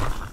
you.